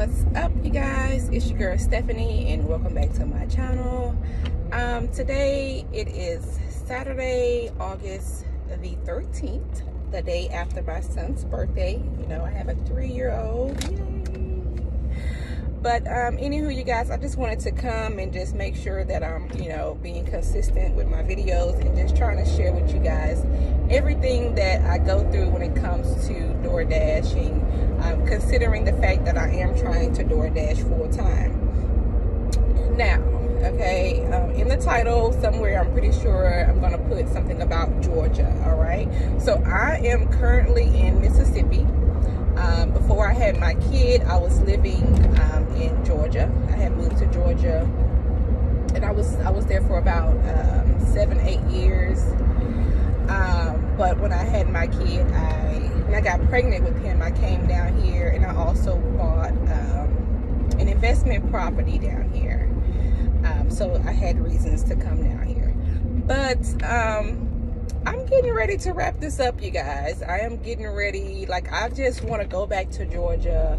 what's up you guys? It's your girl stephanie and welcome back to my channel. Um today it is saturday august the 13th the day after my son's birthday. You know i have a three-year-old. But um anywho you guys i just wanted to come and just make sure that i'm you know being consistent with my videos and just trying to share with you guys everything that i go through when it comes to door dashing considering the fact that i am trying to door dash full-time now okay um, in the title somewhere i'm pretty sure i'm going to put something about georgia all right so i am currently in mississippi um, before I had my kid, I was living um, in Georgia. I had moved to Georgia, and I was I was there for about um, seven, eight years. Um, but when I had my kid, I when I got pregnant with him, I came down here, and I also bought um, an investment property down here. Um, so I had reasons to come down here, but I'm getting ready to wrap this up, you guys. I am getting ready. Like, I just want to go back to Georgia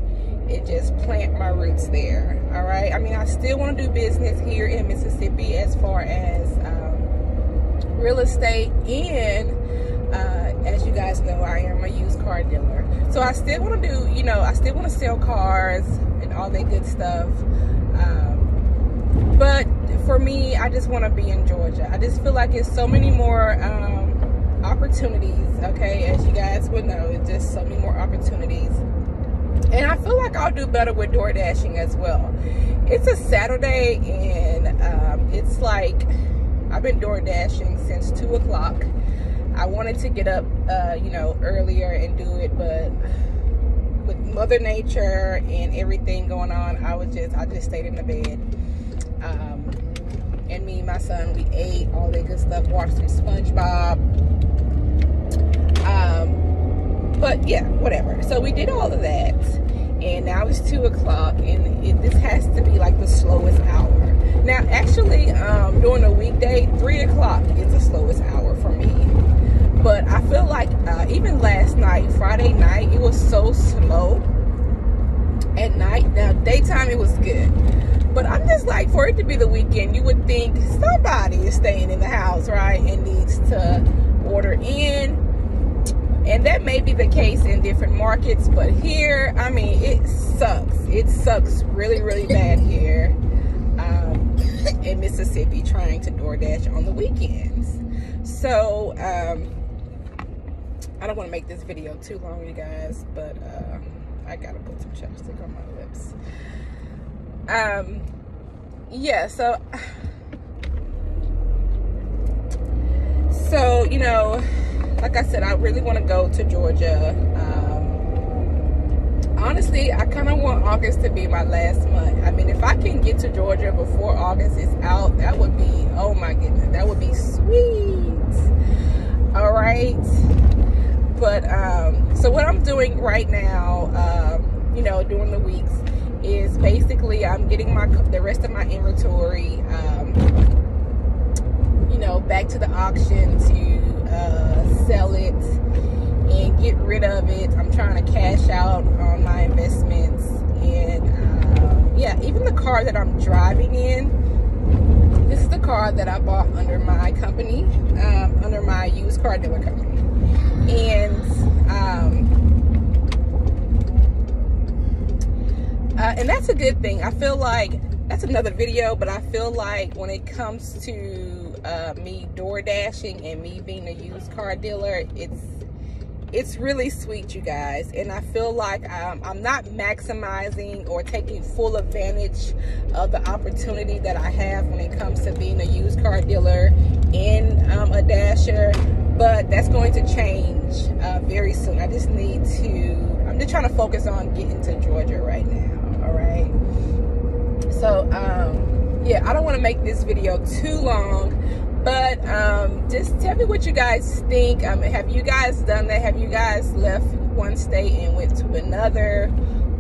and just plant my roots there. All right. I mean, I still want to do business here in Mississippi as far as um, real estate. And uh, as you guys know, I am a used car dealer. So I still want to do, you know, I still want to sell cars and all that good stuff. Um, but for me, I just want to be in Georgia. I just feel like it's so many more. Um, opportunities okay as you guys would know it's just so many more opportunities and I feel like I'll do better with door dashing as well it's a Saturday and um, it's like I've been door dashing since two o'clock I wanted to get up uh, you know earlier and do it but with mother nature and everything going on I was just I just stayed in the bed um, and me and my son we ate all that good stuff watched some SpongeBob um, but yeah, whatever. So we did all of that, and now it's two o'clock, and it, this has to be like the slowest hour. Now, actually, um, during a weekday, three o'clock is the slowest hour for me. But I feel like uh, even last night, Friday night, it was so slow. At night, now daytime it was good. But I'm just like, for it to be the weekend, you would think somebody is staying in the house, right? And needs to order in and that may be the case in different markets but here i mean it sucks it sucks really really bad here um, in mississippi trying to doordash on the weekends so um, i don't want to make this video too long you guys but uh, i gotta put some chapstick on my lips um yeah so so you know like I said, I really want to go to Georgia. Um, honestly, I kind of want August to be my last month. I mean, if I can get to Georgia before August is out, that would be, oh my goodness, that would be sweet. All right. But, um, so what I'm doing right now, um, you know, during the weeks is basically I'm getting my, the rest of my inventory, um, you know, back to the auction to uh, sell it and get rid of it. I'm trying to cash out on my investments. And uh, yeah, even the car that I'm driving in, this is the car that I bought under my company, um, under my used car dealer company. And um, uh, and that's a good thing. I feel like that's another video, but I feel like when it comes to uh, me door dashing and me being a used car dealer, it's it's really sweet, you guys. And I feel like um, I'm not maximizing or taking full advantage of the opportunity that I have when it comes to being a used car dealer in um, a dasher. But that's going to change uh, very soon. I just need to, I'm just trying to focus on getting to Georgia right now. All right. So, um, yeah, I don't want to make this video too long, but um, just tell me what you guys think. Um, have you guys done that? Have you guys left one state and went to another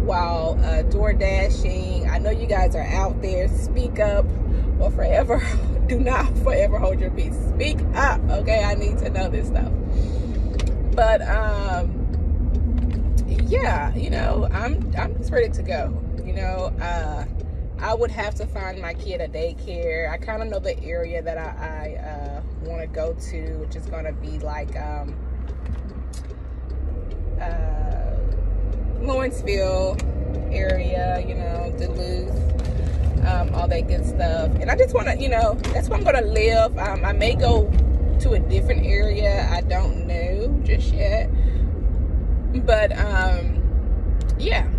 while uh, door dashing? I know you guys are out there. Speak up or forever, do not forever hold your peace. Speak up, okay? I need to know this stuff. But, um, yeah, you know, I'm I'm just ready to go. You know, uh, I would have to find my kid a daycare. I kind of know the area that I, I uh, want to go to, which is going to be like um, uh, Lawrenceville area, you know, Duluth, um, all that good stuff. And I just want to, you know, that's where I'm going to live. Um, I may go to a different area. I don't know just yet. But, um, yeah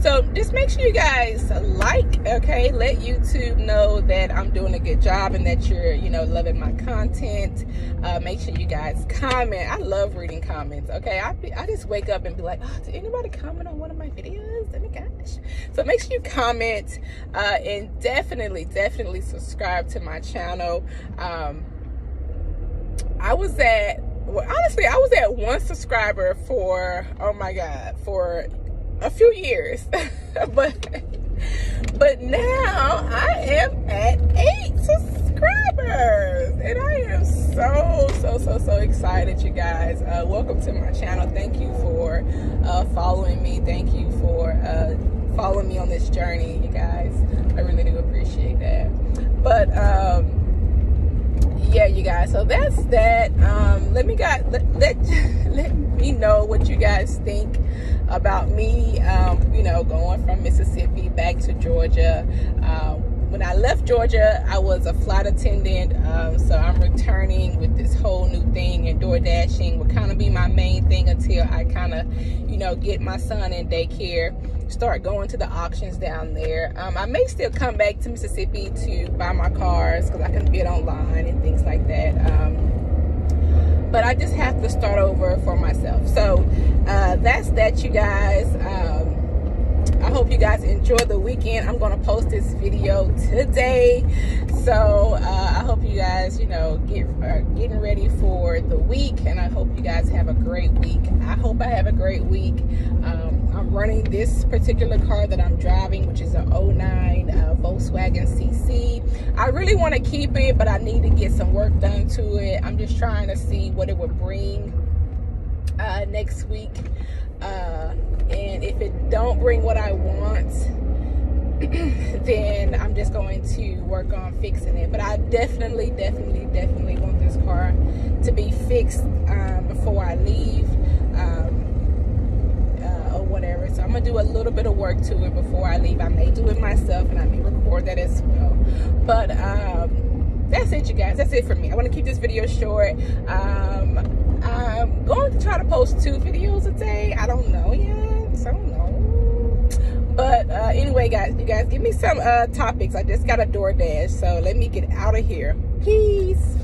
so just make sure you guys like okay? Let youtube know that i'm doing a good job and that you're you know loving my content. Uh, make sure you guys comment. I love reading comments okay? I, I just wake up and be like oh, did anybody comment on one of my videos? Oh my gosh. So make sure you comment uh, and definitely definitely subscribe to my channel. Um, i was at well, honestly, I was at one subscriber for, oh my God, for a few years. But but now I am at eight subscribers. And I am so so so so excited you guys. Uh, welcome to my channel. Thank you for uh, following me. Thank you for uh, following me on this journey you guys. I really do appreciate that. But um you guys so that's that um let me got let, let, let me know what you guys think about me, um, you know, going from Mississippi back to Georgia. Um, when I left Georgia, I was a flight attendant, um, so I'm returning with this whole new thing, and door dashing will kind of be my main thing until I kind of, you know, get my son in daycare, start going to the auctions down there. Um, I may still come back to Mississippi to buy my cars because I can bid online and things but I just have to start over for myself. So uh, that's that, you guys. Um, I hope you guys enjoy the weekend. I'm going to post this video today. So uh, I hope you guys, you know, get uh, getting ready for the week. And I hope you guys have a great week. I hope I have a great week. Um, I'm running this particular car that I'm driving, which is a 09 uh, Volkswagen CC. I really want to keep it, but I need to get some work done to it. I'm just trying to see what it would bring uh, next week. Uh, and if it don't bring what I want, then I'm just going to work on fixing it. But I definitely, definitely, definitely want this car to be fixed um, before I leave. Um, uh, or whatever. So I'm gonna do a little bit of work to it before I leave. I may do it myself and I may record that as well. But um, that's it, you guys. That's it for me. I want to keep this video short. Um, I'm going to try to post two videos a day. I don't know yet. I don't know. But uh, anyway, guys, you guys give me some uh, topics. I just got a DoorDash, so let me get out of here. Peace.